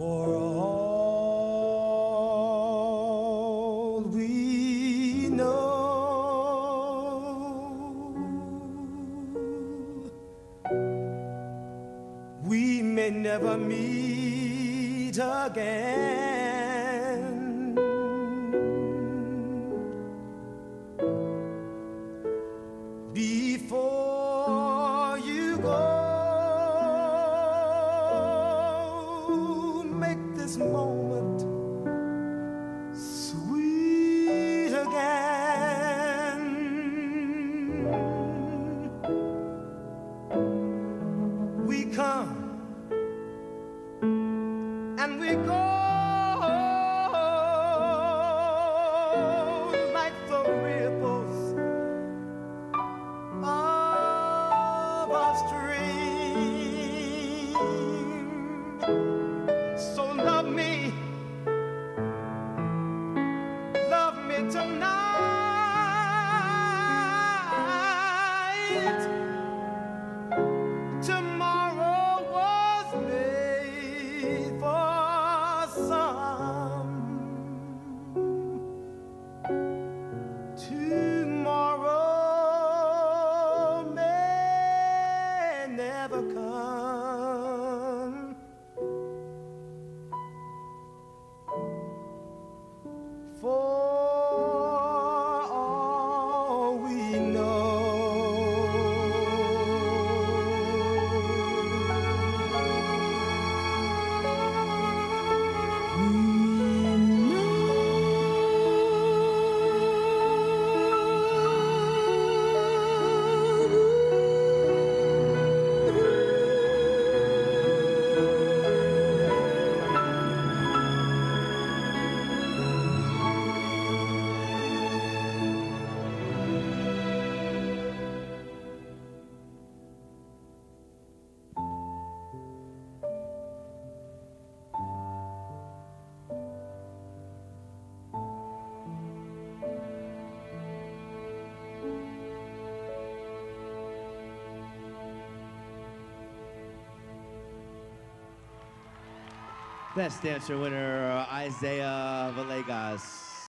For all we know, we may never meet again. Before you go, irmãos. Never Best dancer winner, Isaiah Villegas.